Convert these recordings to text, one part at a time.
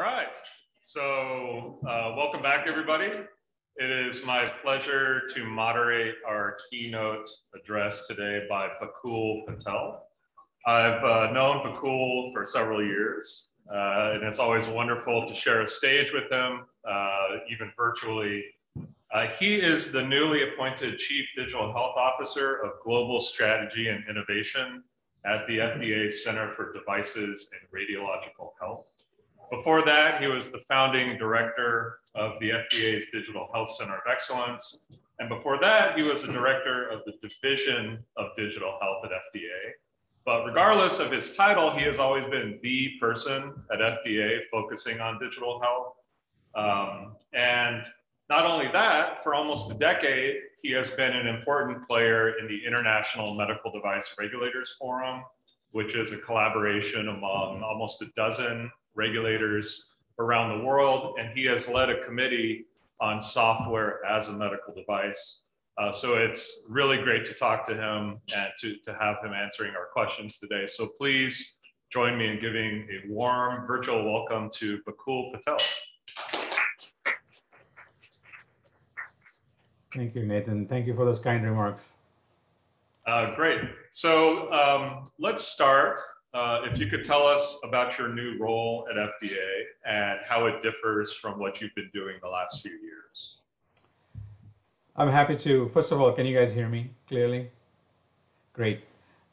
All right. So, uh, welcome back, everybody. It is my pleasure to moderate our keynote address today by Bakul Patel. I've uh, known Bakul for several years, uh, and it's always wonderful to share a stage with him, uh, even virtually. Uh, he is the newly appointed Chief Digital Health Officer of Global Strategy and Innovation at the FDA Center for Devices and Radiological Health. Before that, he was the founding director of the FDA's Digital Health Center of Excellence. And before that, he was the director of the Division of Digital Health at FDA. But regardless of his title, he has always been the person at FDA focusing on digital health. Um, and not only that, for almost a decade, he has been an important player in the International Medical Device Regulators Forum, which is a collaboration among almost a dozen regulators around the world. And he has led a committee on software as a medical device. Uh, so it's really great to talk to him and to, to have him answering our questions today. So please join me in giving a warm virtual welcome to Bakul Patel. Thank you, Nathan. Thank you for those kind remarks. Uh, great. So um, let's start. Uh, if you could tell us about your new role at FDA and how it differs from what you've been doing the last few years. I'm happy to. First of all, can you guys hear me clearly? Great.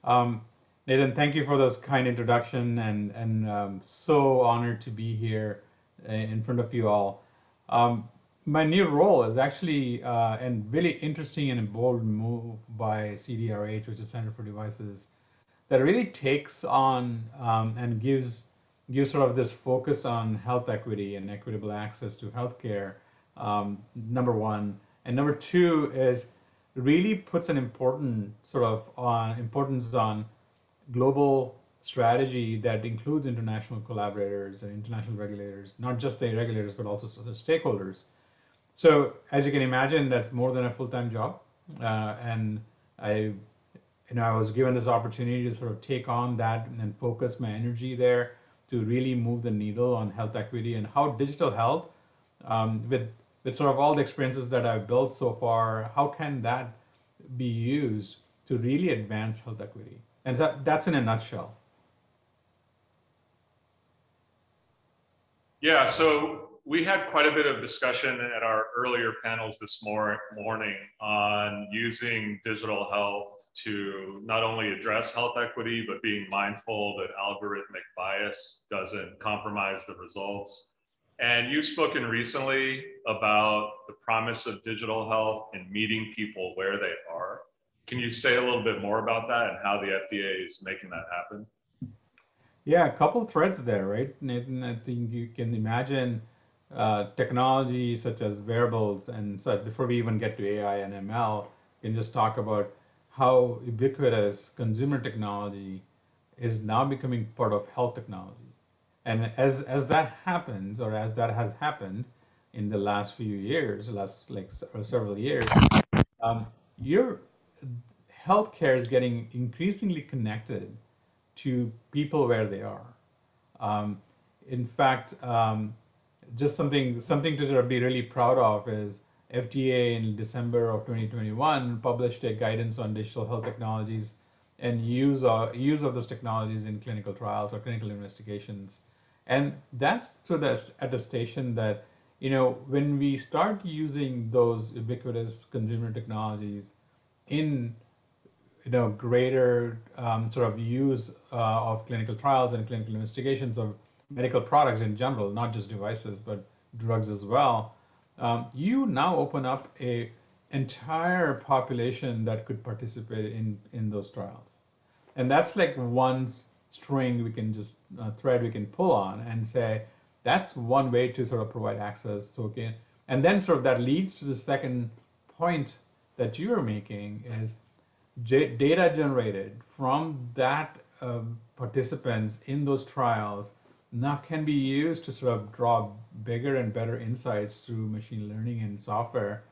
Um, Nathan, thank you for this kind introduction and, and um, so honored to be here uh, in front of you all. Um, my new role is actually uh, and really interesting and bold move by CDRH, which is Center for Devices, that really takes on um, and gives gives sort of this focus on health equity and equitable access to healthcare. Um, number one, and number two is really puts an important sort of on importance on global strategy that includes international collaborators and international regulators, not just the regulators but also the stakeholders so as you can imagine, that's more than a full-time job. Uh, and I, you know, I was given this opportunity to sort of take on that and focus my energy there to really move the needle on health equity and how digital health, um, with with sort of all the experiences that I've built so far, how can that be used to really advance health equity? And that that's in a nutshell. Yeah. So we had quite a bit of discussion at our earlier panels this mor- morning on using digital health to not only address health equity, but being mindful that algorithmic bias doesn't compromise the results. And you've spoken recently about the promise of digital health and meeting people where they are. Can you say a little bit more about that and how the FDA is making that happen? Yeah, a couple threads there, right, Nathan? I think you can imagine uh, technology such as wearables and such, before we even get to AI and ML, we can just talk about how ubiquitous consumer technology is now becoming part of health technology. And as, as that happens, or as that has happened in the last few years, last like several years, um, your healthcare is getting increasingly connected to people where they are. Um, in fact, um, just something something to sort of be really proud of is FDA in December of 2021 published a guidance on digital health technologies and use of, use of those technologies in clinical trials or clinical investigations. And that's sort of the attestation that, you know, when we start using those ubiquitous consumer technologies in, you know, greater um, sort of use uh, of clinical trials and clinical investigations of medical products in general, not just devices, but drugs as well, um, you now open up a entire population that could participate in in those trials, and that's like one string we can just uh, thread we can pull on and say that's one way to sort of provide access. So okay, and then sort of that leads to the second point that you are making is data generated from that um, participants in those trials now can be used to sort of draw bigger and better insights through machine learning and software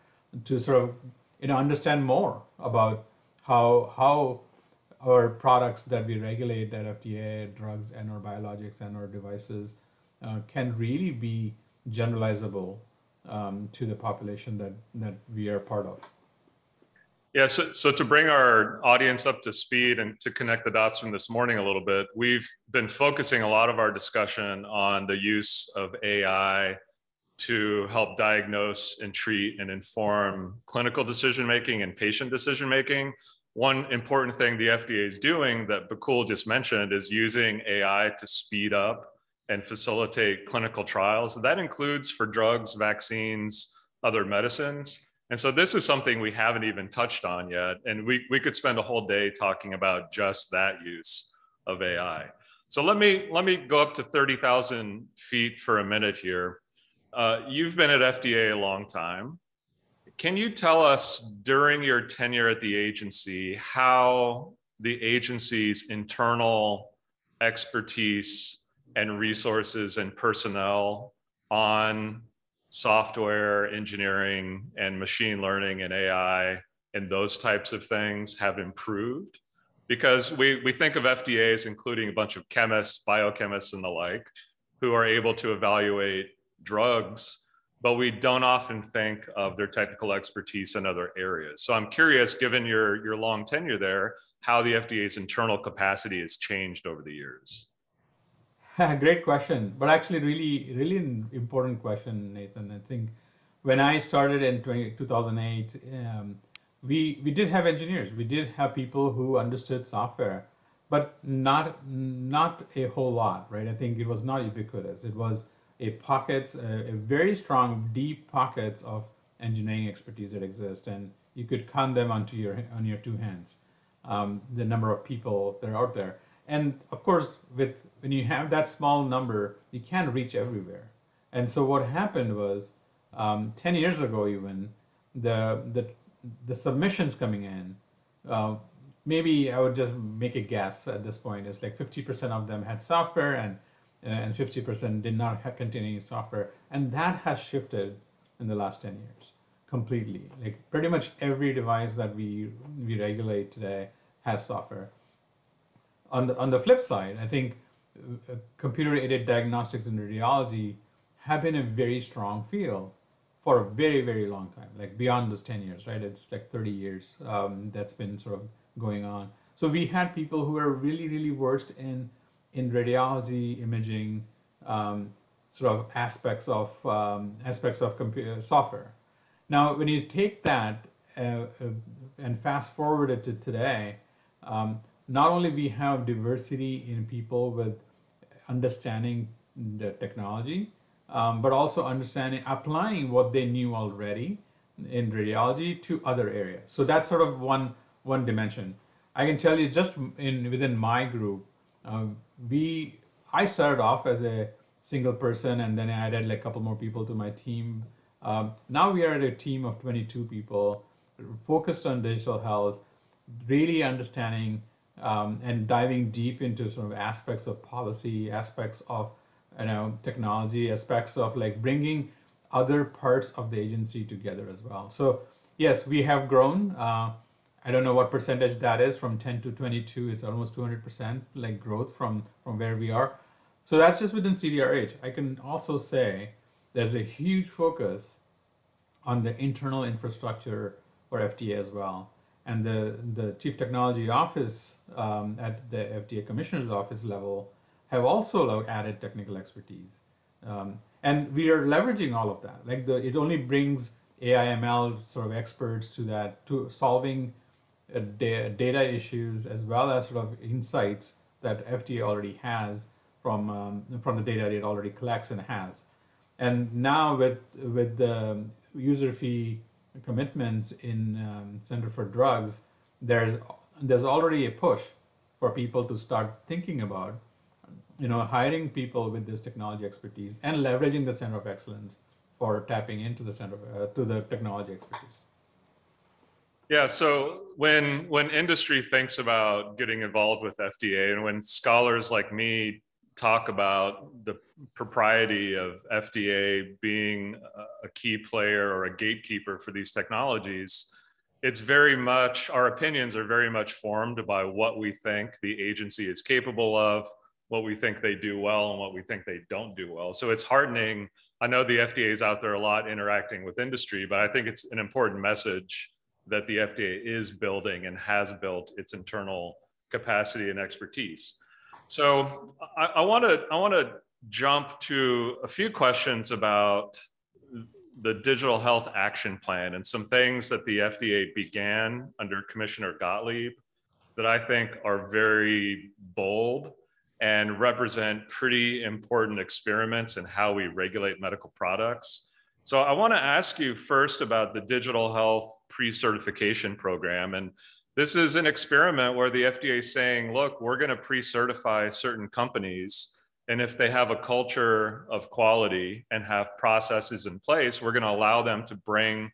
to sort of you know understand more about how how our products that we regulate that FDA, drugs and or biologics and or devices, uh, can really be generalizable um, to the population that, that we are part of. Yeah, so, so to bring our audience up to speed and to connect the dots from this morning a little bit, we've been focusing a lot of our discussion on the use of AI to help diagnose and treat and inform clinical decision making and patient decision making. One important thing the FDA is doing that Bakul just mentioned is using AI to speed up and facilitate clinical trials. That includes for drugs, vaccines, other medicines. And so this is something we haven't even touched on yet. And we, we could spend a whole day talking about just that use of AI. So let me, let me go up to 30,000 feet for a minute here. Uh, you've been at FDA a long time. Can you tell us during your tenure at the agency how the agency's internal expertise and resources and personnel on software engineering and machine learning and AI and those types of things have improved? Because we, we think of FDAs, including a bunch of chemists, biochemists, and the like, who are able to evaluate drugs, but we don't often think of their technical expertise in other areas. So I'm curious, given your, your long tenure there, how the FDA's internal capacity has changed over the years. Great question, but actually, really, really important question, Nathan. I think when I started in 20, 2008, um, we we did have engineers. We did have people who understood software, but not not a whole lot, right? I think it was not ubiquitous. It was a pockets, a, a very strong, deep pockets of engineering expertise that exist, and you could count them onto your on your two hands. Um, the number of people that are out there, and of course, with when you have that small number, you can't reach everywhere. And so what happened was, um, 10 years ago even, the the the submissions coming in, uh, maybe I would just make a guess at this point. It's like 50% of them had software and and 50% did not have contain any software, and that has shifted in the last 10 years completely. Like pretty much every device that we we regulate today has software. On the on the flip side, I think computer-aided diagnostics in radiology have been a very strong field for a very, very long time, like beyond those 10 years, right? It's like 30 years um, that's been sort of going on. So we had people who were really, really versed in in radiology imaging, um, sort of aspects of um, aspects of computer software. Now, when you take that uh, uh, and fast forward it to today, um, not only we have diversity in people with understanding the technology, um, but also understanding applying what they knew already in radiology to other areas. So that's sort of one one dimension. I can tell you just in within my group, uh, we I started off as a single person and then I added like a couple more people to my team. Um, now we are at a team of 22 people focused on digital health, really understanding um, and diving deep into sort of aspects of policy, aspects of you know technology, aspects of like bringing other parts of the agency together as well. So yes, we have grown. Uh, I don't know what percentage that is from 10 to 22. It's almost 200% like growth from from where we are. So that's just within CDRH. I can also say there's a huge focus on the internal infrastructure for FDA as well and the, the chief technology office um, at the FDA commissioner's office level have also added technical expertise. Um, and we are leveraging all of that. Like the, it only brings AIML sort of experts to that, to solving uh, da data issues as well as sort of insights that FDA already has from um, from the data that it already collects and has. And now with with the user fee commitments in um, Center for Drugs, there's there's already a push for people to start thinking about, you know, hiring people with this technology expertise and leveraging the Center of Excellence for tapping into the center uh, to the technology expertise. Yeah, so when when industry thinks about getting involved with FDA and when scholars like me talk about the propriety of FDA being a key player or a gatekeeper for these technologies, it's very much, our opinions are very much formed by what we think the agency is capable of, what we think they do well and what we think they don't do well. So it's heartening. I know the FDA is out there a lot interacting with industry, but I think it's an important message that the FDA is building and has built its internal capacity and expertise. So I want to I want to jump to a few questions about the digital health action plan and some things that the FDA began under Commissioner Gottlieb that I think are very bold and represent pretty important experiments in how we regulate medical products. So I want to ask you first about the digital health pre-certification program. And this is an experiment where the FDA is saying, look, we're going to pre-certify certain companies. And if they have a culture of quality and have processes in place, we're going to allow them to bring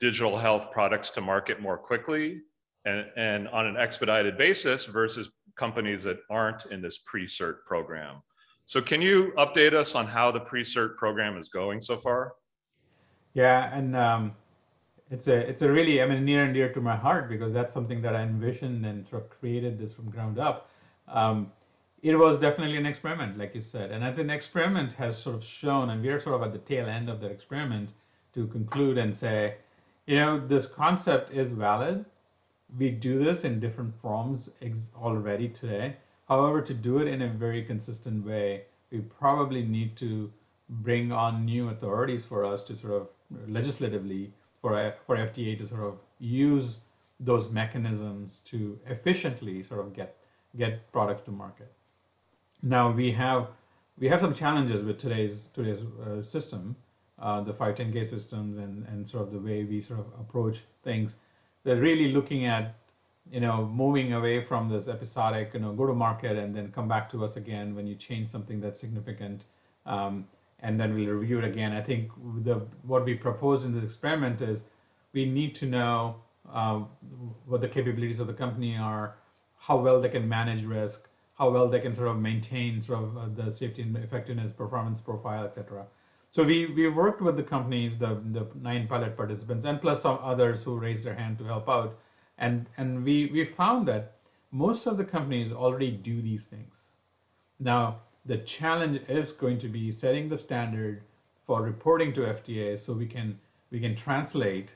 digital health products to market more quickly and, and on an expedited basis versus companies that aren't in this pre-cert program. So can you update us on how the pre-cert program is going so far? Yeah, and um, it's a it's a really I mean near and dear to my heart because that's something that I envisioned and sort of created this from ground up. Um, it was definitely an experiment, like you said, and I think experiment has sort of shown, and we're sort of at the tail end of the experiment to conclude and say, you know, this concept is valid we do this in different forms already today. However, to do it in a very consistent way, we probably need to bring on new authorities for us to sort of legislatively for for FDA to sort of use those mechanisms to efficiently sort of get get products to market. Now we have we have some challenges with today's today's uh, system, uh, the 510k systems, and and sort of the way we sort of approach things they're really looking at you know moving away from this episodic you know go to market and then come back to us again when you change something that's significant um, and then we'll review it again. I think the what we propose in this experiment is we need to know uh, what the capabilities of the company are how well they can manage risk how well they can sort of maintain sort of uh, the safety and effectiveness performance profile etc so we we worked with the companies, the the nine pilot participants, and plus some others who raised their hand to help out, and and we we found that most of the companies already do these things. Now the challenge is going to be setting the standard for reporting to FDA, so we can we can translate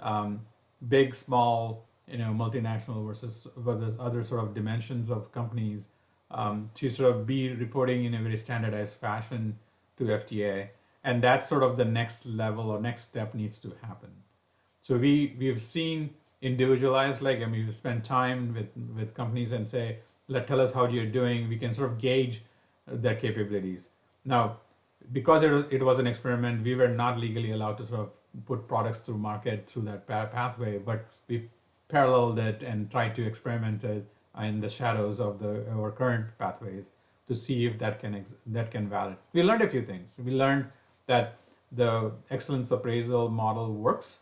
um, big, small, you know, multinational versus versus other sort of dimensions of companies um, to sort of be reporting in a very standardized fashion to FDA and that's sort of the next level or next step needs to happen. So we we've seen individualized, like I mean, we spend time with with companies and say, let tell us how you're doing. We can sort of gauge their capabilities. Now, because it was, it was an experiment, we were not legally allowed to sort of put products through market through that pathway, but we paralleled it and tried to experiment it in the shadows of the our current pathways to see if that can that can valid. We learned a few things. We learned that the excellence appraisal model works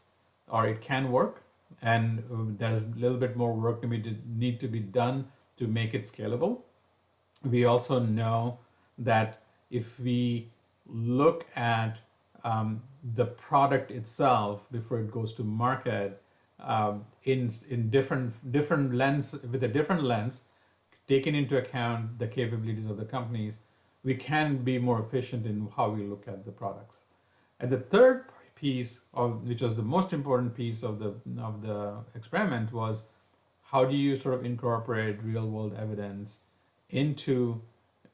or it can work and uh, there's a little bit more work to be need to be done to make it scalable. We also know that if we look at um, the product itself before it goes to market um, in in different different lens with a different lens, taking into account the capabilities of the companies, we can be more efficient in how we look at the products. And the third piece of which was the most important piece of the of the experiment was how do you sort of incorporate real world evidence into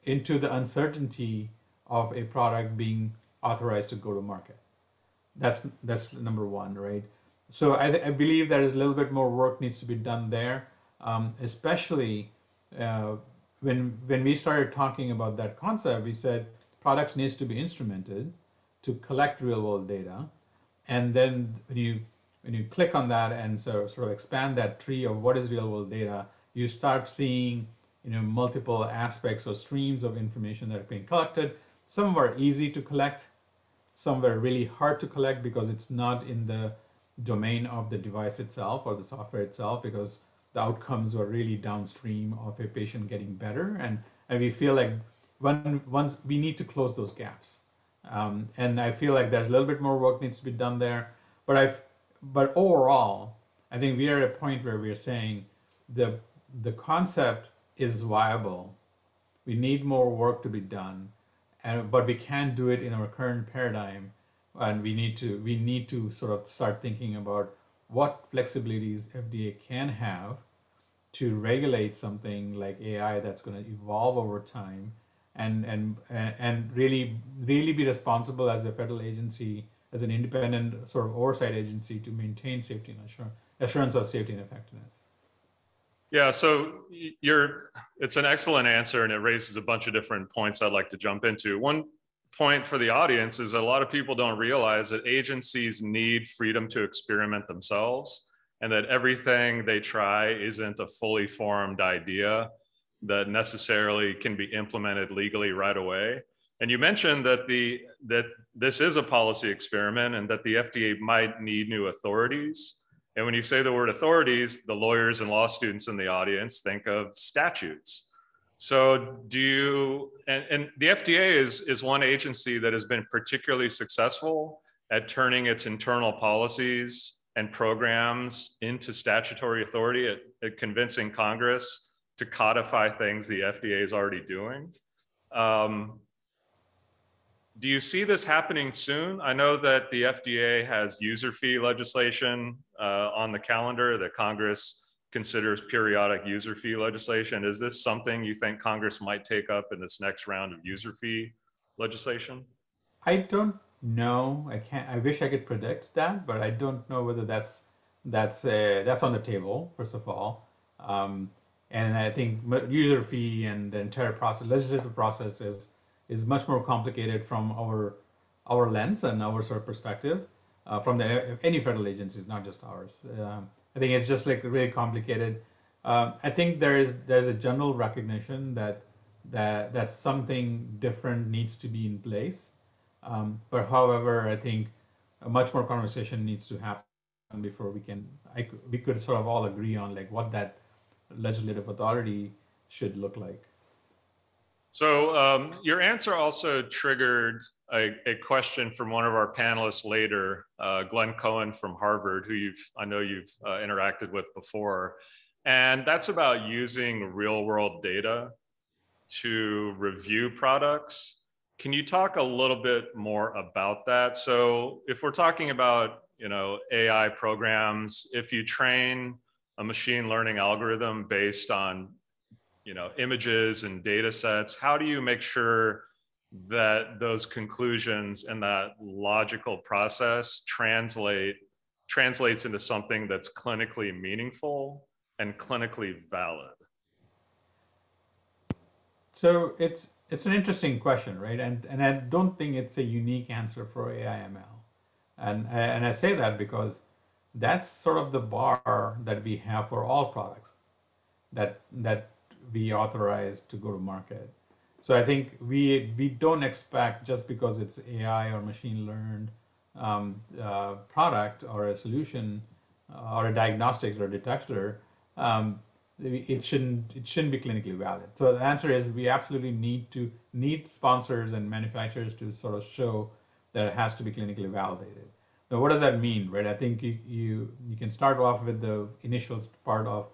into the uncertainty of a product being authorized to go to market. That's that's number one, right? So I, I believe there is a little bit more work needs to be done there, um, especially uh, when when we started talking about that concept, we said products needs to be instrumented to collect real world data, and then when you when you click on that and so, sort of expand that tree of what is real world data, you start seeing you know multiple aspects or streams of information that are being collected. Some are easy to collect, some were really hard to collect because it's not in the domain of the device itself or the software itself because the outcomes were really downstream of a patient getting better. And, and we feel like when, once we need to close those gaps. Um, and I feel like there's a little bit more work needs to be done there. But i but overall, I think we are at a point where we're saying the the concept is viable We need more work to be done, and but we can't do it in our current paradigm, and we need to we need to sort of start thinking about what flexibilities FDA can have to regulate something like AI that's going to evolve over time and and and really really be responsible as a federal agency as an independent sort of oversight agency to maintain safety and assurance, assurance of safety and effectiveness. Yeah, so you're it's an excellent answer and it raises a bunch of different points I'd like to jump into. One point for the audience is that a lot of people don't realize that agencies need freedom to experiment themselves and that everything they try isn't a fully formed idea that necessarily can be implemented legally right away. And you mentioned that the that this is a policy experiment and that the FDA might need new authorities. And when you say the word authorities, the lawyers and law students in the audience think of statutes. So do you and, and the FDA is is one agency that has been particularly successful at turning its internal policies and programs into statutory authority at, at convincing Congress to codify things the FDA is already doing. Um, do you see this happening soon? I know that the FDA has user fee legislation uh, on the calendar that Congress considers periodic user fee legislation. Is this something you think Congress might take up in this next round of user fee legislation? I don't know. I can't. I wish I could predict that, but I don't know whether that's that's uh, that's on the table. First of all, um, and I think user fee and the entire process, legislative process, is is much more complicated from our our lens and our sort of perspective uh, from the any federal agencies, not just ours. Um, I think it's just like really complicated. Um, I think there is there's a general recognition that that that something different needs to be in place. Um, but however, I think a much more conversation needs to happen before we can I, we could sort of all agree on like what that legislative authority should look like. So um, your answer also triggered a, a, question from one of our panelists later, uh, Glenn Cohen from Harvard, who you've I know you've uh, interacted with before, and that's about using real world data to review products. Can you talk a little bit more about that? So if we're talking about you know AI programs, if you train a machine learning algorithm based on you know, images and data sets, how do you make sure that those conclusions and that logical process translate translates into something that's clinically meaningful and clinically valid? So it's it's an interesting question, right? And and I don't think it's a unique answer for AIML. And and I say that because that's sort of the bar that we have for all products that that be authorized to go to market. So I think we we don't expect just because it's AI or machine learned um, uh, product or a solution uh, or a diagnostic or a detector, um, it shouldn't it shouldn't be clinically valid. So the answer is we absolutely need to need sponsors and manufacturers to sort of show that it has to be clinically validated. Now, what does that mean, right? I think you you, you can start off with the initial part of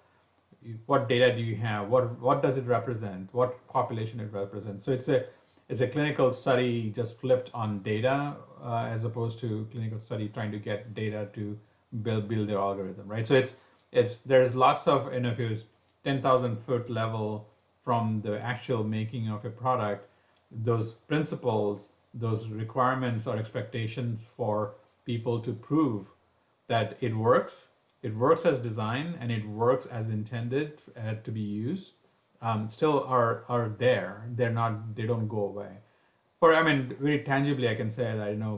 what data do you have? What what does it represent? What population it represents? So it's a it's a clinical study just flipped on data uh, as opposed to clinical study trying to get data to build build their algorithm, right? So it's it's there's lots of you know if it's 10,000 foot level from the actual making of a product, those principles, those requirements or expectations for people to prove that it works it works as designed and it works as intended uh, to be used. Um, still are are there. They're not they don't go away. For i mean very tangibly i can say that you know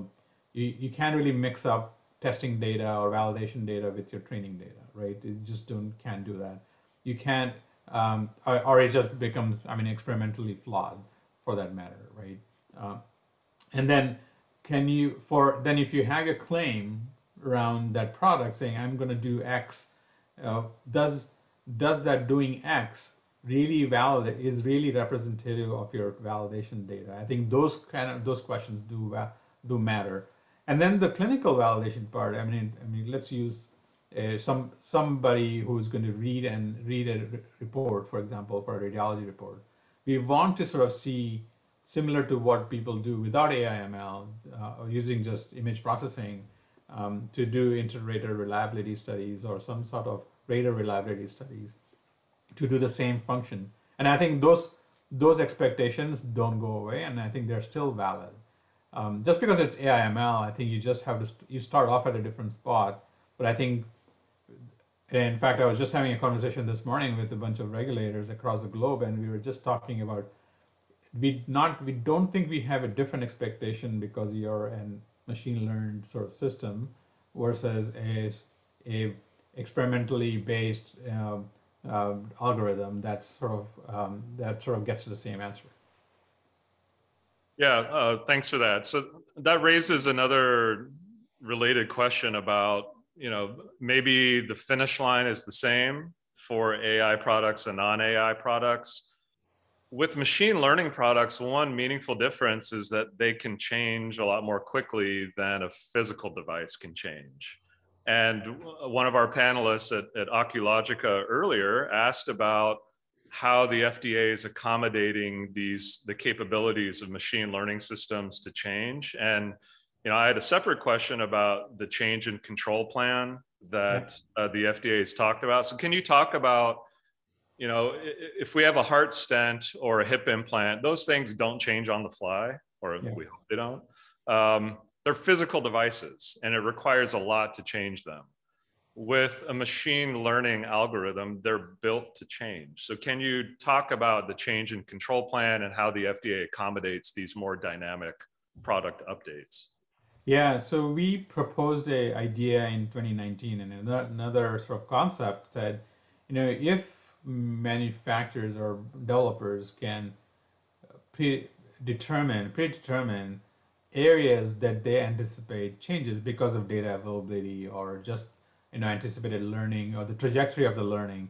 you, you can't really mix up testing data or validation data with your training data right? You just don't can't do that. You can't um, or, or, it just becomes i mean experimentally flawed for that matter right? Uh, and then can you for then if you have a claim around that product saying I'm going to do X, uh, does does that doing X really valid is really representative of your validation data? I think those kind of those questions do do matter. And then the clinical validation part. I mean, I mean, let's use uh, some somebody who's going to read and read a report, for example, for a radiology report. we want to sort of see similar to what people do without AI/ML, uh, using just image processing um, to do inter-rater reliability studies or some sort of rater reliability studies to do the same function. And I think those those expectations don't go away, and I think they're still valid. Um, just because it's AI/ML, I think you just have to st- you start off at a different spot. But I think, in fact, I was just having a conversation this morning with a bunch of regulators across the globe, and we were just talking about we not we don't think we have a different expectation because you're an machine learned sort of system versus a, a experimentally based uh, uh, algorithm that's sort of um, that sort of gets to the same answer. Yeah, uh, thanks for that. So that raises another related question about you know maybe the finish line is the same for AI products and non-AI products with machine learning products, one meaningful difference is that they can change a lot more quickly than a physical device can change. And one of our panelists at, at Oculogica earlier asked about how the FDA is accommodating these the capabilities of machine learning systems to change. And you know, I had a separate question about the change in control plan that uh, the FDA has talked about. So, can you talk about you know, if we have a heart stent or a hip implant, those things don't change on the fly, or yeah. we hope they don't. Um, they're physical devices, and it requires a lot to change them. With a machine learning algorithm, they're built to change. So, can you talk about the change in control plan and how the FDA accommodates these more dynamic product updates? Yeah, so we proposed a idea in 2019, and another, another sort of concept said, you know, if manufacturers or developers can predetermine predetermine areas that they anticipate changes because of data availability or just you know anticipated learning or the trajectory of the learning.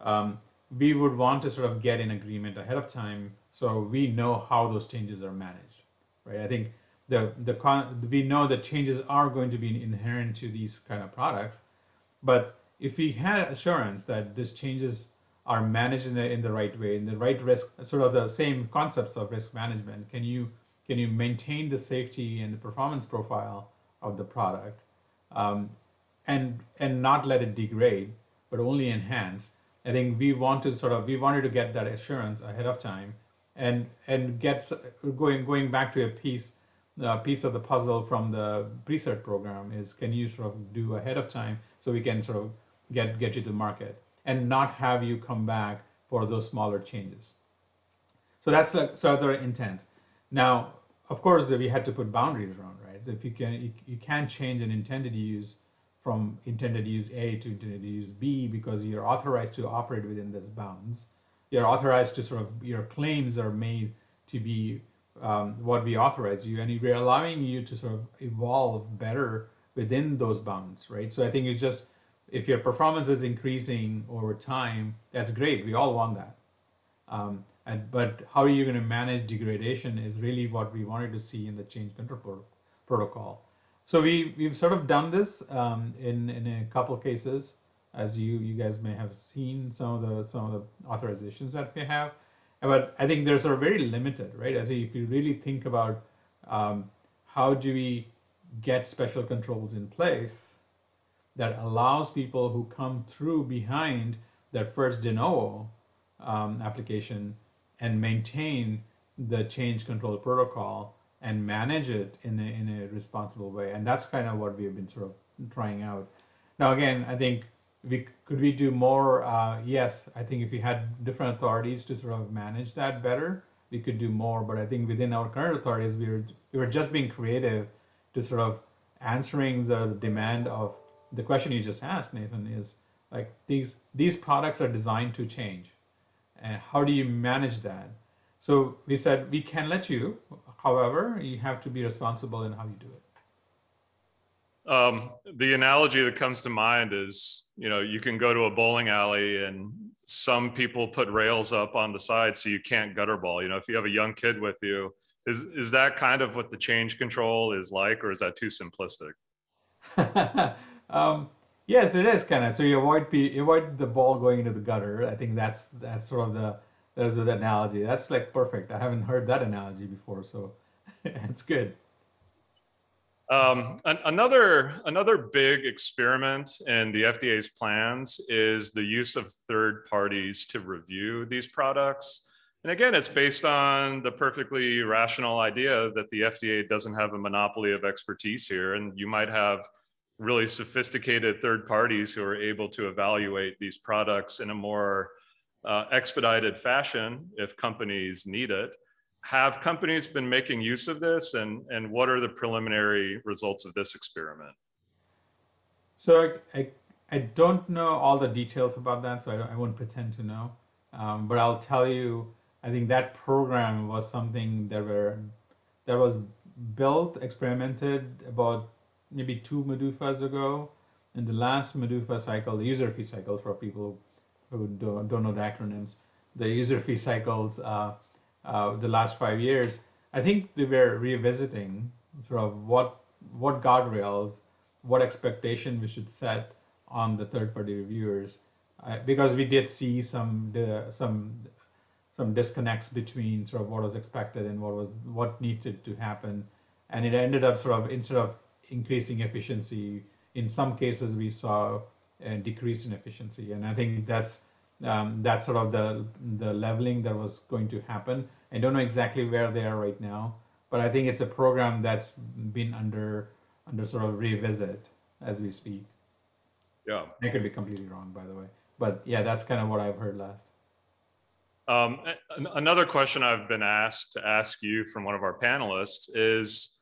Um, we would want to sort of get in agreement ahead of time so we know how those changes are managed right? I think the the con we know that changes are going to be inherent to these kind of products but if we had assurance that this changes are managed in the in the right way, in the right risk, sort of the same concepts of risk management. Can you can you maintain the safety and the performance profile of the product, um, and and not let it degrade, but only enhance? I think we want to sort of we wanted to get that assurance ahead of time, and and get going going back to a piece uh, piece of the puzzle from the pre-cert program is can you sort of do ahead of time so we can sort of get get you to market and not have you come back for those smaller changes. So that's like sort of intent. Now, of course, we had to put boundaries around, right? So if you can, you, you can't change an intended use from intended use A to intended use B because you're authorized to operate within those bounds. You're authorized to sort of your claims are made to be um, what we authorize you, and we're allowing you to sort of evolve better within those bounds, right? So I think it's just if your performance is increasing over time, that's great. We all want that. Um, and, but how are you going to manage degradation is really what we wanted to see in the change control pro protocol. So we, we've sort of done this um, in, in a couple cases, as you, you guys may have seen some of the some of the authorizations that we have. But I think they're sort of very limited, right? I think if you really think about um, how do we get special controls in place, that allows people who come through behind their first de novo um, application and maintain the change control protocol and manage it in a, in a responsible way. And that's kind of what we have been sort of trying out. Now, again, I think we could we do more? Uh, yes, I think if we had different authorities to sort of manage that better, we could do more. But I think within our current authorities, we were we were just being creative to sort of answering the demand of the question you just asked, Nathan, is like these these products are designed to change, and how do you manage that? So we said we can let you, however, you have to be responsible in how you do it. Um, the analogy that comes to mind is, you know, you can go to a bowling alley and some people put rails up on the side so you can't gutter ball. You know, if you have a young kid with you, is is that kind of what the change control is like, or is that too simplistic? Um, yes, it is kind of. So you avoid avoid the ball going into the gutter. I think that's that's sort of the there's the analogy. That's like perfect. I haven't heard that analogy before, so it's good. Um, an, another another big experiment in the FDA's plans is the use of third parties to review these products. And again, it's based on the perfectly rational idea that the FDA doesn't have a monopoly of expertise here, and you might have really sophisticated third parties who are able to evaluate these products in a more uh, expedited fashion if companies need it have companies been making use of this and, and what are the preliminary results of this experiment? So I, I, I don't know all the details about that, so I, I won't pretend to know. Um, but I'll tell you, I think that program was something that were that was built, experimented about maybe two MDUFAs ago. In the last MDUFA cycle, the user fee cycle for people who don't, don't know the acronyms, the user fee cycles, uh, uh, the last five years, I think they were revisiting sort of what what guardrails, what expectation we should set on the third-party reviewers, uh, because we did see some some some disconnects between sort of what was expected and what was what needed to happen, and it ended up sort of instead of increasing efficiency, in some cases we saw a decrease in efficiency, and I think that's um, that's sort of the the leveling that was going to happen. I don't know exactly where they are right now, but I think it's a program that's been under under sort of revisit as we speak. Yeah, I could be completely wrong, by the way, but yeah, that's kind of what I've heard last. Um, another question I've been asked to ask you from one of our panelists is,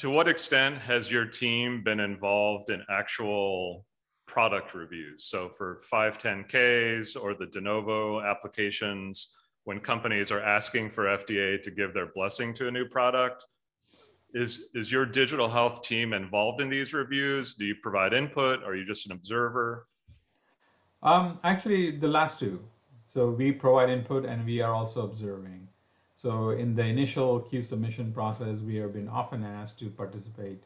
to what extent has your team been involved in actual product reviews. So for 510Ks or the de novo applications, when companies are asking for FDA to give their blessing to a new product, is, is your digital health team involved in these reviews? Do you provide input? Are you just an observer? Um, actually, the last two. So we provide input and we are also observing. So in the initial Q submission process, we have been often asked to participate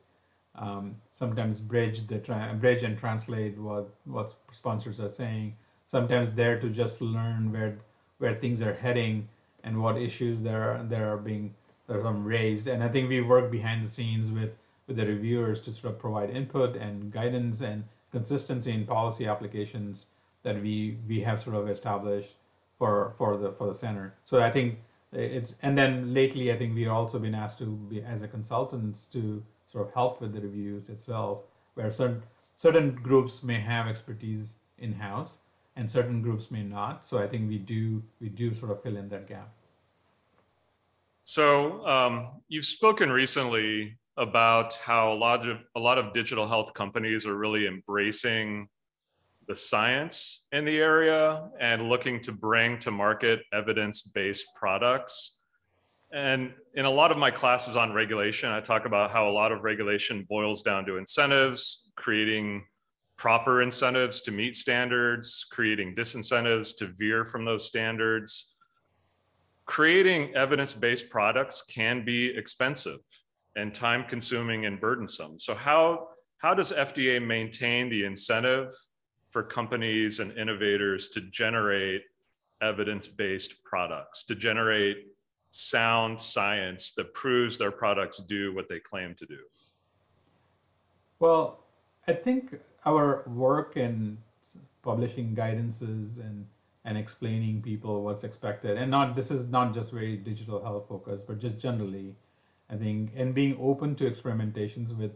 um, sometimes bridge the bridge and translate what what sponsors are saying. Sometimes there to just learn where where things are heading and what issues there are there are being that are raised. And I think we work behind the scenes with with the reviewers to sort of provide input and guidance and consistency in policy applications that we we have sort of established for for the for the center. So I think it's and then lately I think we've also been asked to be as a consultants to sort of help with the reviews itself, where certain certain groups may have expertise in house and certain groups may not. So I think we do we do sort of fill in that gap. So um, you've spoken recently about how a lot of a lot of digital health companies are really embracing the science in the area and looking to bring to market evidence-based products and in a lot of my classes on regulation, I talk about how a lot of regulation boils down to incentives, creating proper incentives to meet standards, creating disincentives to veer from those standards. Creating evidence-based products can be expensive and time consuming and burdensome. So how, how does FDA maintain the incentive for companies and innovators to generate evidence-based products, to generate sound science that proves their products do what they claim to do? Well, I think our work in publishing guidances and and explaining people what's expected and not this is not just very digital health focused but just generally i think and being open to experimentations with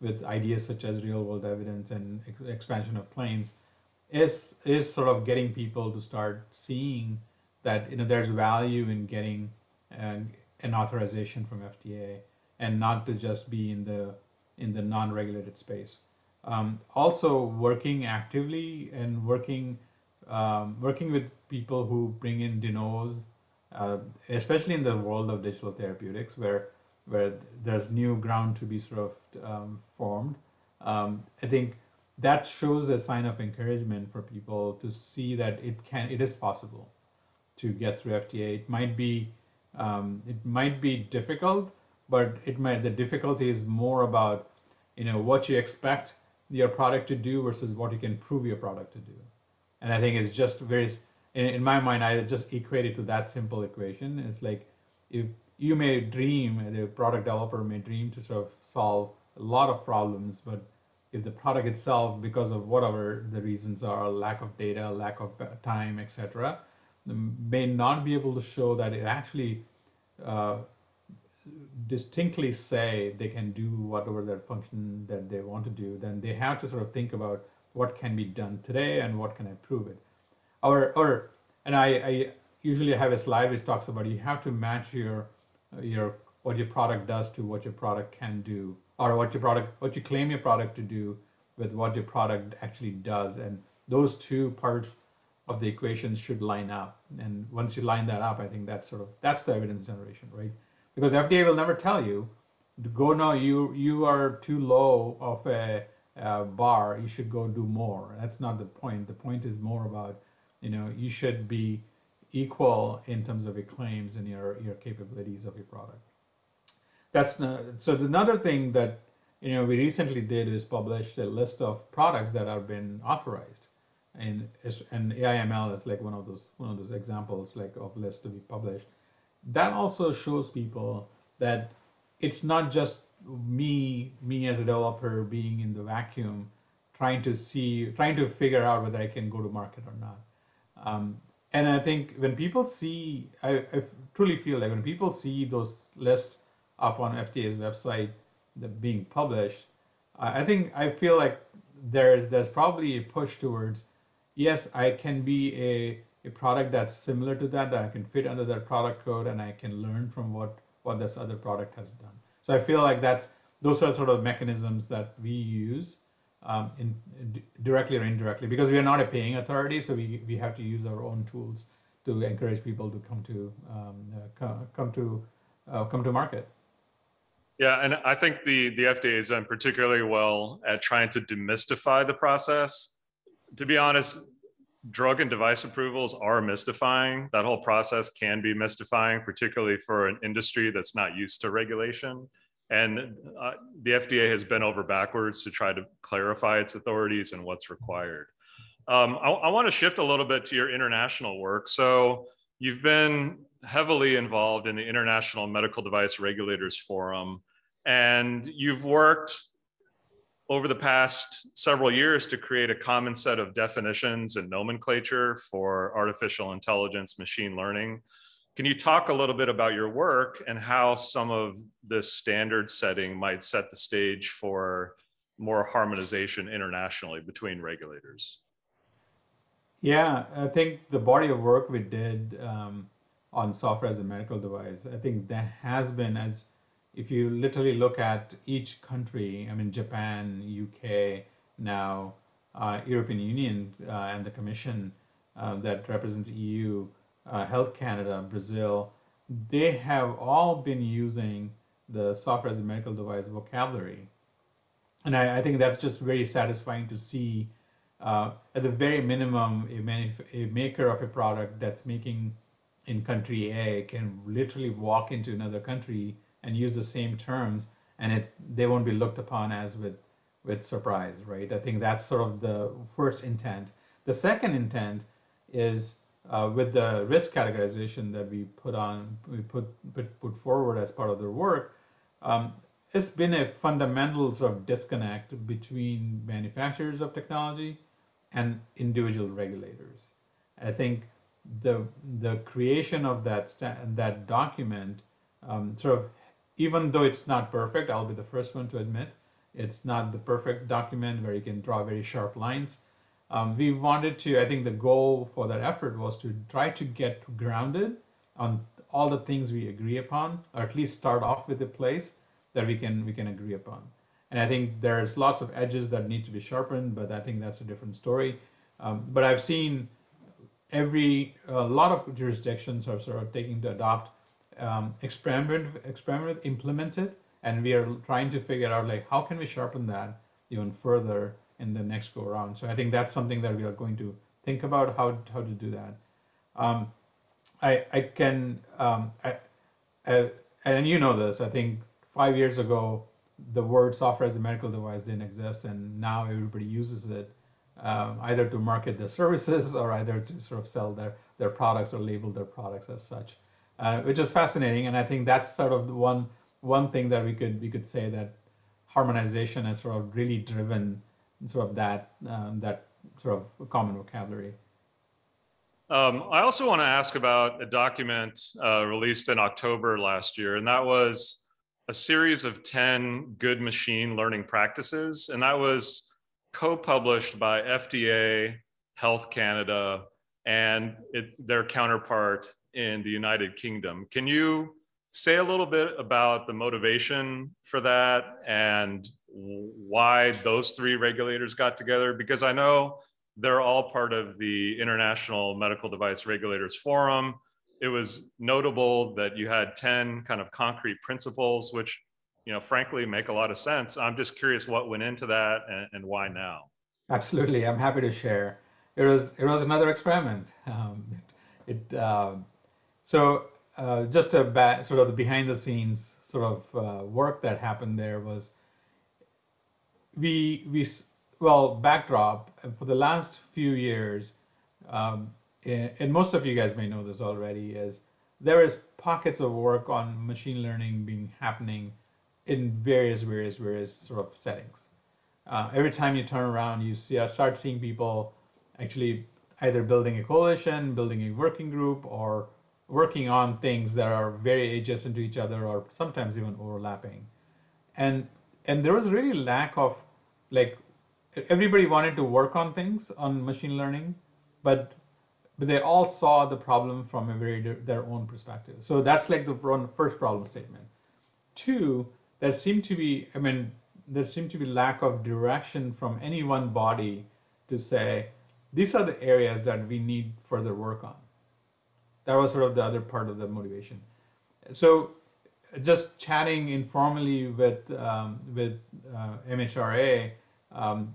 with ideas such as real world evidence and ex- expansion of claims is is sort of getting people to start seeing that you know there's value in getting and an authorization from FDA and not to just be in the in the non-regulated space. Um, also working actively and working um, working with people who bring in de novos, uh, especially in the world of digital therapeutics, where where there's new ground to be sort of um, formed. Um, I think that shows a sign of encouragement for people to see that it can it is possible to get through FDA. It might be um, it might be difficult, but it might the difficulty is more about you know what you expect your product to do versus what you can prove your product to do. And I think it's just very in, in my mind, I just equate it to that simple equation. It's like if you may dream, the product developer may dream to sort of solve a lot of problems, but if the product itself, because of whatever the reasons are, lack of data, lack of time, etc., may not be able to show that it actually uh, distinctly say they can do whatever that function that they want to do, then they have to sort of think about what can be done today and what can I prove it. Or, or and I, I usually have a slide which talks about you have to match your your what your product does to what your product can do, or what your product what you claim your product to do with what your product actually does, and those two parts of the equation should line up. And once you line that up, I think that's sort of that's the evidence generation, right? Because FDA will never tell you go no, you you are too low of a, a bar. You should go do more. That's not the point. The point is more about you know you should be equal in terms of your claims and your your capabilities of your product. That's not, so another thing that you know we recently did is published a list of products that have been authorized, and and AIML is like one of those one of those examples like of list to be published. That also shows people that it's not just me me as a developer being in the vacuum trying to see trying to figure out whether I can go to market or not. Um, and I think when people see, I, I, truly feel like when people see those lists up on FDA's website that being published, I think I feel like there's there's probably a push towards, yes, I can be a, a product that's similar to that, that I can fit under that product code and I can learn from what what this other product has done. So I feel like that's those are sort of mechanisms that we use um, in, in, directly or indirectly because we are not a paying authority, so we, we have to use our own tools to encourage people to come to um, uh, come to uh, come to market. Yeah, and I think the the FDA has done particularly well at trying to demystify the process. To be honest, drug and device approvals are mystifying. That whole process can be mystifying, particularly for an industry that's not used to regulation. And uh, the FDA has been over backwards to try to clarify its authorities and what's required. Um, I, I want to shift a little bit to your international work. So you've been heavily involved in the International Medical Device Regulators Forum, and you've worked over the past several years to create a common set of definitions and nomenclature for artificial intelligence, machine learning. Can you talk a little bit about your work and how some of this standard setting might set the stage for more harmonization internationally between regulators? Yeah, I think the body of work we did um, on software as a medical device, I think that has been as if you literally look at each country, I mean Japan, UK, now uh, European Union, uh, and the Commission uh, that represents EU, uh, Health Canada, Brazil, they have all been using the software as a medical device vocabulary. And I, I think that's just very satisfying to see uh, at the very minimum, a, a, maker of a product that's making in country A can literally walk into another country and use the same terms, and it they won't be looked upon as with with surprise, right? I think that's sort of the first intent. The second intent is uh, with the risk categorization that we put on, we put put, put forward as part of the work, um, it's been a fundamental sort of disconnect between manufacturers of technology and individual regulators. I think the the creation of that that document um, sort of even though it's not perfect, I'll be the first one to admit it's not the perfect document where you can draw very sharp lines um, we wanted to, I think the goal for that effort was to try to get grounded on all the things we agree upon, or at least start off with a place that we can we can agree upon. And I think there's lots of edges that need to be sharpened, but I think that's a different story. Um, but I've seen every a lot of jurisdictions are sort of taking to adopt um, experiment experiment implement it, and we are trying to figure out like how can we sharpen that even further in the next go around. So I think that's something that we are going to think about how how to do that. Um, I I can um, I, I, and you know this. I think five years ago the word software as a medical device didn't exist, and now everybody uses it. um, either to market their services or either to sort of sell their, their products or label their products as such, uh, which is fascinating. And I think that's sort of the one one thing that we could we could say that harmonization has sort of really driven sort of that um, that sort of common vocabulary. Um, I also want to ask about a document uh, released in October last year, and that was a series of 10 good machine learning practices. And that was co published by FDA, Health Canada, and it, their counterpart in the United Kingdom. Can you say a little bit about the motivation for that and why those three regulators got together? Because I know they're all part of the International Medical Device Regulators Forum. It was notable that you had 10 kind of concrete principles, which, you know, frankly make a lot of sense. I'm just curious what went into that and, and why now. Absolutely, I'm happy to share. It was it was another experiment. Um, it, uh, so uh, just a ba- sort of the behind the scenes sort of uh, work that happened there was we we well, backdrop for the last few years, um, and most of you guys may know this already, is there is pockets of work on machine learning being happening in various, various, various sort of settings. Uh, every time you turn around, you see, start seeing people actually either building a coalition, building a working group, or working on things that are very adjacent to each other, or sometimes even overlapping. And and there was really lack of like everybody wanted to work on things on machine learning, but but they all saw the problem from a very their own perspective. So that's like the first problem statement. Two, there seemed to be, I mean, there seemed to be lack of direction from any one body to say these are the areas that we need further work on. That was sort of the other part of the motivation. So just chatting informally with um, with uh, MHRA, um,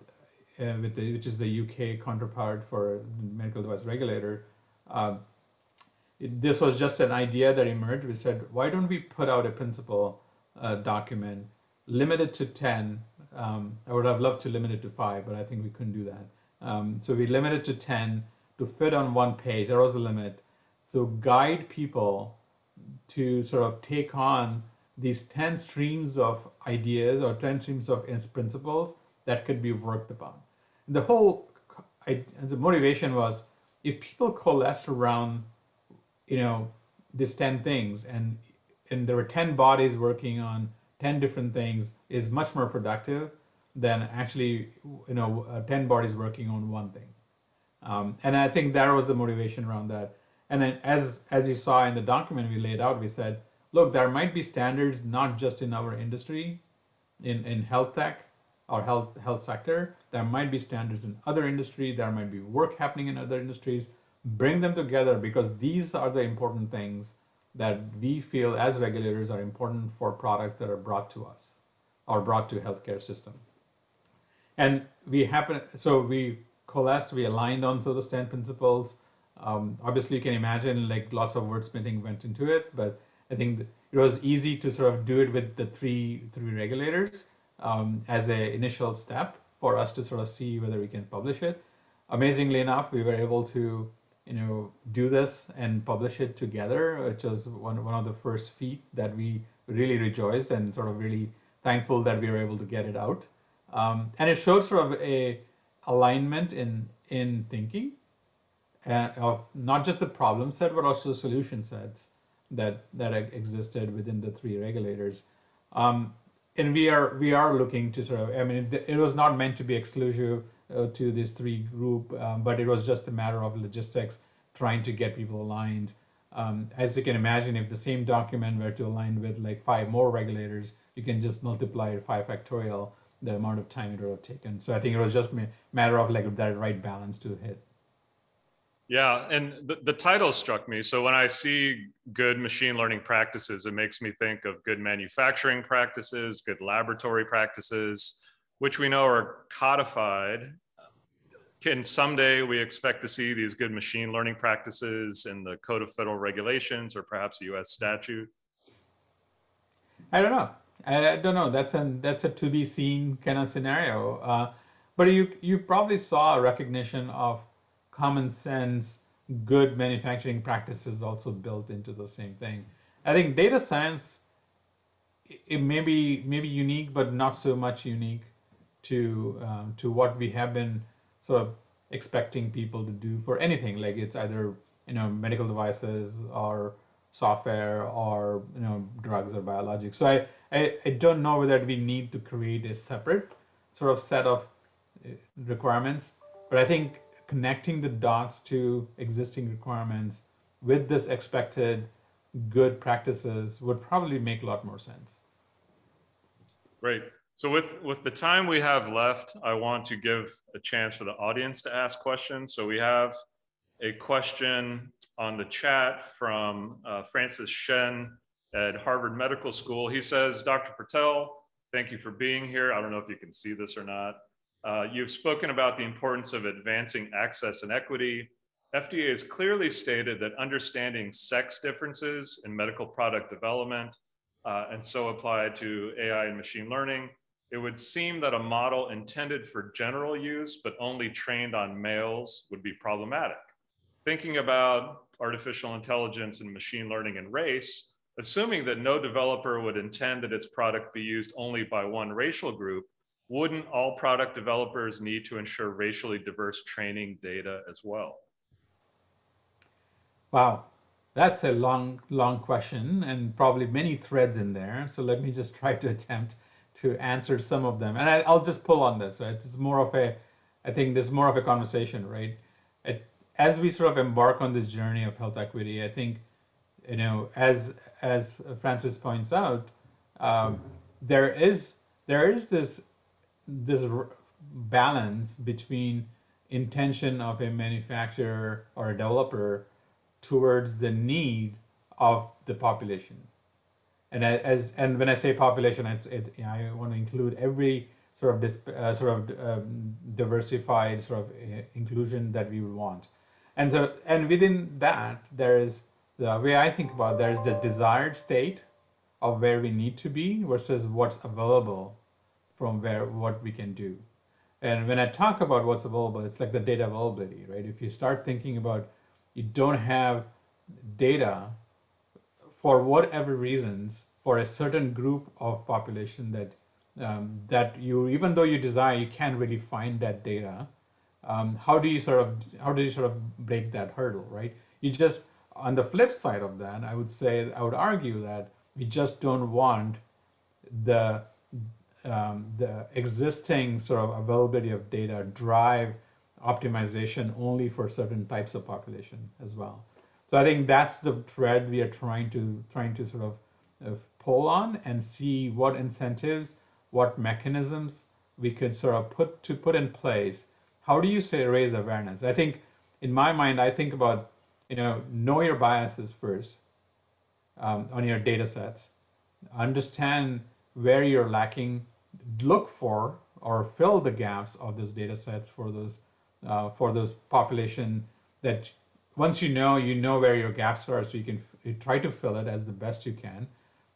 uh, with the, which is the UK counterpart for medical device regulator. Uh, it, this was just an idea that emerged. We said, why don't we put out a principle uh, document limited to 10? Um, I would have loved to limit it to five, but I think we couldn't do that. Um, so we limited it to 10 to fit on one page. There was a limit. So guide people to sort of take on these 10 streams of ideas or 10 streams of principles that could be worked upon. The whole I, the motivation was if people coalesced around, you know, these 10 things and and there were 10 bodies working on 10 different things is much more productive than actually, you know, uh, 10 bodies working on one thing. Um, and I think that was the motivation around that. And then as as you saw in the document we laid out, we said, look, there might be standards not just in our industry, in, in health tech, or health health sector. There might be standards in other industry. There might be work happening in other industries. Bring them together because these are the important things that we feel as regulators are important for products that are brought to us or brought to healthcare system. And we happen so we coalesced, we aligned on so the stand principles. Um, obviously, you can imagine like lots of wordsmithing went into it, but I think it was easy to sort of do it with the three three regulators um, as an initial step for us to sort of see whether we can publish it. Amazingly enough, we were able to you know do this and publish it together, which was one one of the first feat that we really rejoiced and sort of really thankful that we were able to get it out. Um, and it showed sort of a alignment in in thinking of not just the problem set but also the solution sets that that existed within the three regulators. Um, and we are we are looking to sort of i mean it, it was not meant to be exclusive uh, to this three group um, but it was just a matter of logistics trying to get people aligned. Um, as you can imagine if the same document were to align with like five more regulators you can just multiply it five factorial the amount of time it would have taken. So i think it was just a matter of like that right balance to hit yeah, and the, the title struck me. So when I see good machine learning practices, it makes me think of good manufacturing practices, good laboratory practices, which we know are codified. Can someday we expect to see these good machine learning practices in the Code of Federal Regulations or perhaps a US statute? I don't know. I don't know. That's a that's a to be seen kind of scenario. Uh, but you you probably saw a recognition of common sense, good manufacturing practices also built into the same thing. I think data science it may be maybe unique, but not so much unique to um, to what we have been sort of expecting people to do for anything. Like it's either you know medical devices or software or you know drugs or biologics. So I, I, I don't know whether we need to create a separate sort of set of uh, requirements, but I think connecting the dots to existing requirements with this expected good practices would probably make a lot more sense. Great. So with, with the time we have left, I want to give a chance for the audience to ask questions. So we have a question on the chat from uh, Francis Shen at Harvard Medical School. He says, Dr. Patel, thank you for being here. I don't know if you can see this or not. Uh, you've spoken about the importance of advancing access and equity. FDA has clearly stated that understanding sex differences in medical product development uh, and so applied to AI and machine learning it would seem that a model intended for general use but only trained on males would be problematic. Thinking about artificial intelligence and machine learning and race, assuming that no developer would intend that its product be used only by one racial group, wouldn't all product developers need to ensure racially diverse training data as well? Wow, that's a long, long question and probably many threads in there. So let me just try to attempt to answer some of them. And I, will just pull on this, right? It's more of a, I think this is more of a conversation, right? It, as we sort of embark on this journey of health equity, I think, you know, as as Francis points out, um, there is there is this this balance between intention of a manufacturer or a developer towards the need of the population. And as and when I say population, it's, it, I want to include every sort of dis, uh, sort of um, diversified sort of uh, inclusion that we would want, and so and within that there is the way I think about there's the desired state of where we need to be versus what's available from where what we can do. And when I talk about what's available, it's like the data availability, right? If you start thinking about you don't have data for whatever reasons for a certain group of population that um, that you even though you desire you can't really find that data um, how do you sort of how do you sort of break that hurdle right you just on the flip side of that i would say i would argue that we just don't want the um, the existing sort of availability of data drive optimization only for certain types of population as well so I think that's the thread we are trying to trying to sort of uh, pull on and see what incentives, what mechanisms we could sort of put to put in place. How do you say raise awareness? I think in my mind, I think about you know know your biases first um, on your data sets, understand where you're lacking, look for or fill the gaps of those data sets for those uh, for those population that once you know, you know where your gaps are, so you can you try to fill it as the best you can.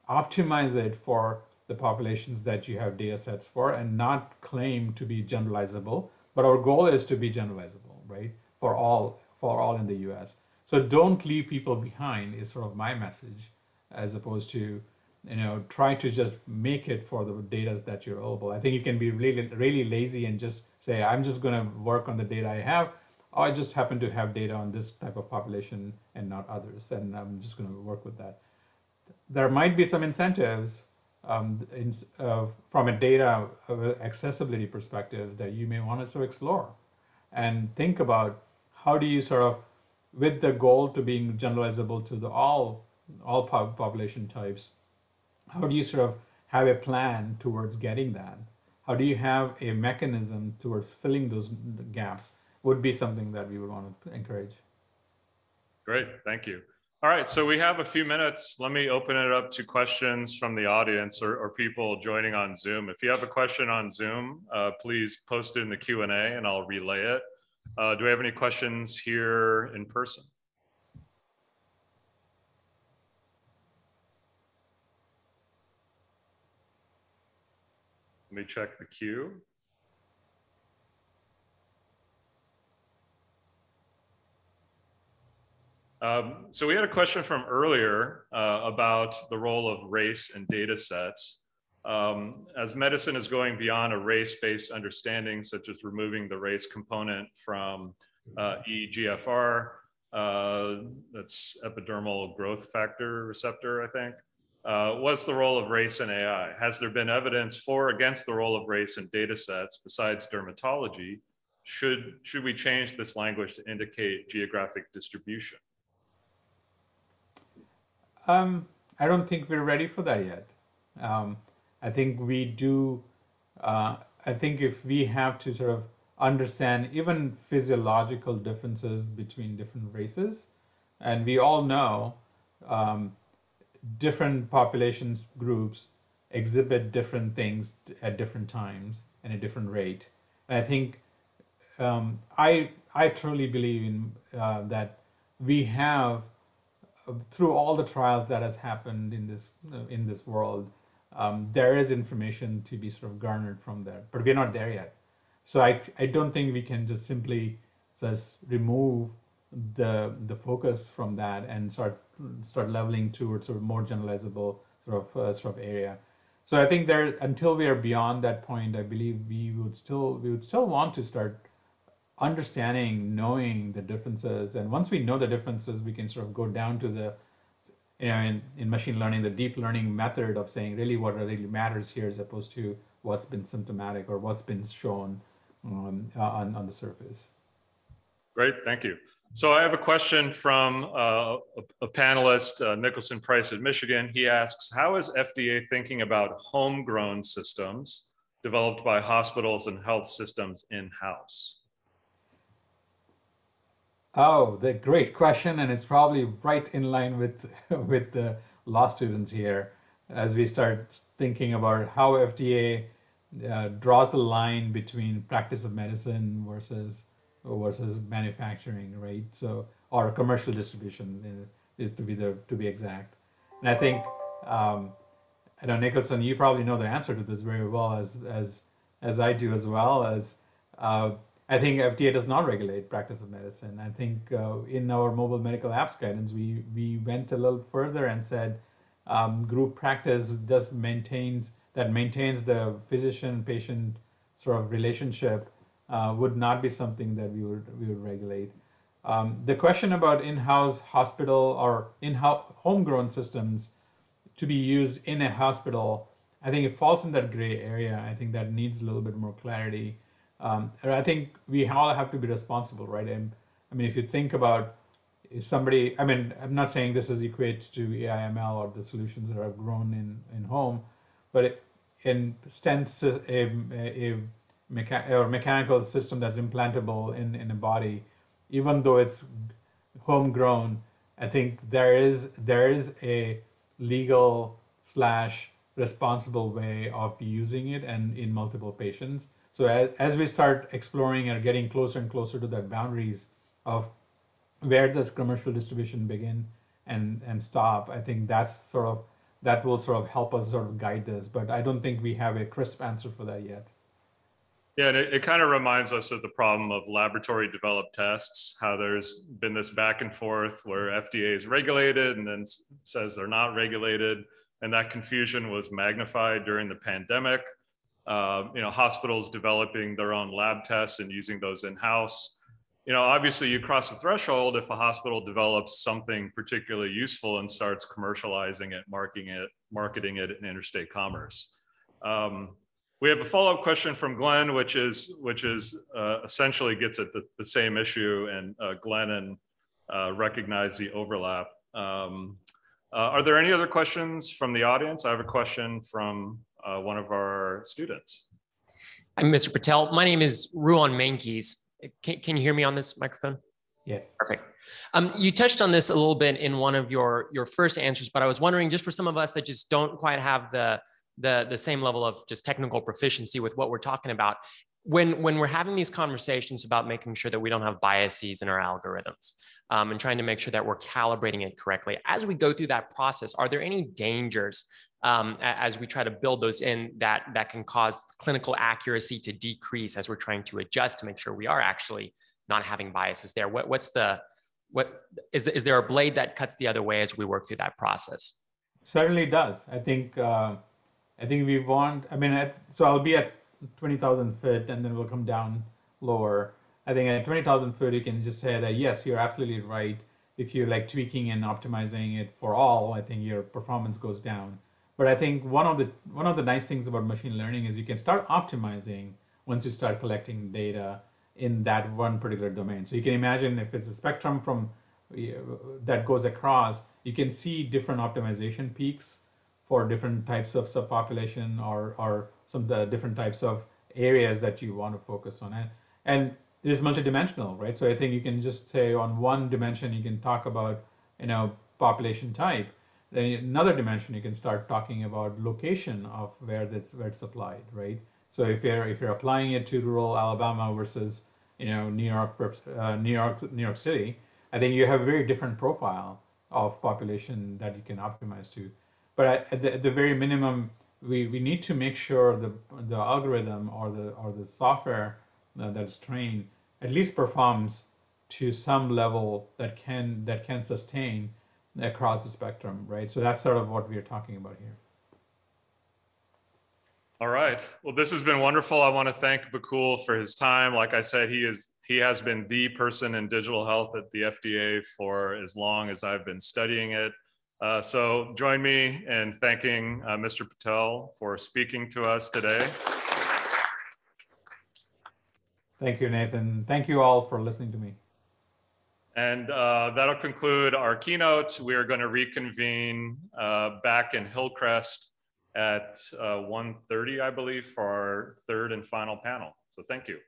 Optimize it for the populations that you have data sets for and not claim to be generalizable. But our goal is to be generalizable, right? For all for all in the US. So don't leave people behind is sort of my message, as opposed to you know try to just make it for the data that you're available. I think you can be really really lazy and just say I'm just going to work on the data I have oh, I just happen to have data on this type of population and not others, and I'm just going to work with that. There might be some incentives um, in, uh, from a data accessibility perspective that you may want to explore and think about how do you sort of, with the goal to being generalizable to the all all population types, how do you sort of have a plan towards getting that? How do you have a mechanism towards filling those gaps would be something that we would want to encourage. Great, thank you. All right, so we have a few minutes. Let me open it up to questions from the audience or, or people joining on Zoom. If you have a question on Zoom, uh, please post it in the Q&A and I'll relay it. Uh, do we have any questions here in person? me check the queue. Um, so we had a question from earlier uh, about the role of race and data sets. Um, as medicine is going beyond a race-based understanding, such as removing the race component from uh, EGFR, uh, that's epidermal growth factor receptor, I think, uh, what's the role of race in AI? Has there been evidence for or against the role of race in data sets besides dermatology? Should, should we change this language to indicate geographic distribution? Um, I don't think we're ready for that yet. Um, I think we do. Uh, I think if we have to sort of understand even physiological differences between different races, and we all know um, different populations groups exhibit different things at different times and a different rate. And I think um, I I truly believe in uh, that we have through all the trials that has happened in this uh, in this world, um, there is information to be sort of garnered from there, but we're not there yet. So I I don't think we can just simply just remove the the focus from that and start start leveling towards sort of more generalizable sort of uh, sort of area. So I think there until we are beyond that point, I believe we would still we would still want to start understanding, knowing the differences. And once we know the differences, we can sort of go down to the, you know, in, in machine learning, the deep learning method of saying really what really matters here as opposed to what's been symptomatic or what's been shown um, on, on the surface. Great, thank you. So I have a question from uh, a, panelist, uh, Nicholson Price at Michigan. He asks, how is FDA thinking about homegrown systems developed by hospitals and health systems in-house? Oh, the great question, and it's probably right in line with with the law students here as we start thinking about how FDA uh, draws the line between practice of medicine versus versus manufacturing, right? So or commercial distribution uh, is to be the to be exact. And I think um, I know Nicholson, you probably know the answer to this very well as as as I do as well as uh, I think FDA does not regulate practice of medicine. I think uh, in our mobile medical apps guidance, we we went a little further and said um, group practice just maintains that maintains the physician-patient sort of relationship uh, would not be something that we would we would regulate. Um, the question about in-house hospital or in-house homegrown systems to be used in a hospital, I think it falls in that gray area. I think that needs a little bit more clarity. Um, I think we all have to be responsible, right? And I mean, if you think about if somebody, I mean, I'm not saying this is equates to AIML or the solutions that are grown in, in home, but it, in stents, a, a, a mecha- or mechanical system that's implantable in, in a body, even though it's homegrown, I think there is there is a legal slash responsible way of using it and in multiple patients. So as, as we start exploring and getting closer and closer to that boundaries of where does commercial distribution begin and and stop, I think that's sort of that will sort of help us sort of guide this. But I don't think we have a crisp answer for that yet. Yeah, and it, it kind of reminds us of the problem of laboratory developed tests, how there's been this back and forth where FDA is regulated and then says they're not regulated. And that confusion was magnified during the pandemic uh, you know, hospitals developing their own lab tests and using those in-house. You know, obviously you cross the threshold if a hospital develops something particularly useful and starts commercializing it, marketing it, marketing it in interstate commerce. Um, we have a follow-up question from Glenn, which is which is uh, essentially gets at the, the same issue, and uh, Glenn and uh, recognize the overlap. Um, uh, are there any other questions from the audience? I have a question from uh, one of our students. I'm Mr. Patel. My name is Ruan Mankis. Can, can you hear me on this microphone? Yes. Perfect. Um, you touched on this a little bit in one of your your first answers, but I was wondering, just for some of us that just don't quite have the the the same level of just technical proficiency with what we're talking about, when when we're having these conversations about making sure that we don't have biases in our algorithms um, and trying to make sure that we're calibrating it correctly, as we go through that process, are there any dangers um, as we try to build those in that that can cause clinical accuracy to decrease as we're trying to adjust to make sure we are actually not having biases there. What, what's the what is, is there a blade that cuts the other way as we work through that process? Certainly does. I think uh, I think we want. I mean, at, so I'll be at twenty thousand foot, and then we'll come down lower. I think at twenty thousand foot, you can just say that yes, you're absolutely right. If you're like tweaking and optimizing it for all, I think your performance goes down. But I think one of the one of the nice things about machine learning is you can start optimizing once you start collecting data in that one particular domain. So you can imagine if it's a spectrum from that goes across, you can see different optimization peaks for different types of subpopulation or, or some the different types of areas that you want to focus on. And, and it is multidimensional, right? So I think you can just say on one dimension, you can talk about, you know, population type. Then another dimension, you can start talking about location of where that's where it's applied, right? So if you're if you're applying it to rural Alabama versus you know New York, uh, New York, New York City, I think you have a very different profile of population that you can optimize to. But at the, at the very minimum, we, we need to make sure the the algorithm or the or the software that is trained at least performs to some level that can that can sustain across the spectrum, right? So that's sort of what we are talking about here. All right. Well, this has been wonderful. I want to thank Bakul for his time. Like I said, he is he has been the person in digital health at the FDA for as long as I've been studying it. Uh, so join me in thanking uh, Mr. Patel for speaking to us today. Thank you, Nathan. Thank you all for listening to me. And uh, that'll conclude our keynote. We are going to reconvene uh, back in Hillcrest at uh, 1.30, I believe, for our third and final panel. So thank you.